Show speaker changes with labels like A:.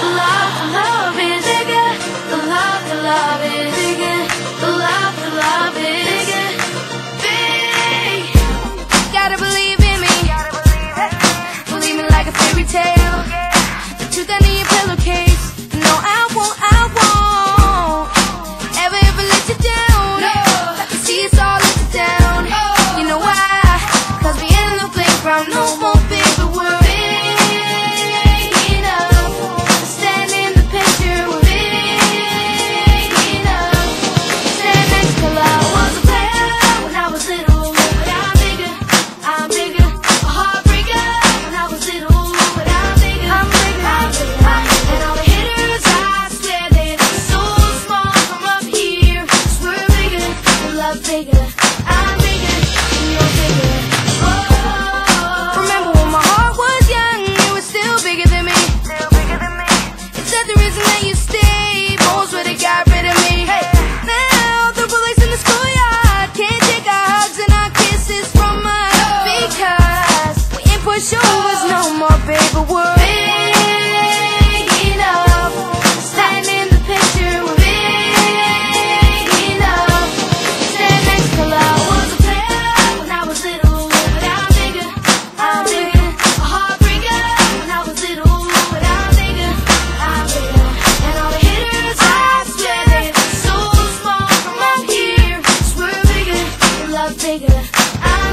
A: Fly reason that you stay. I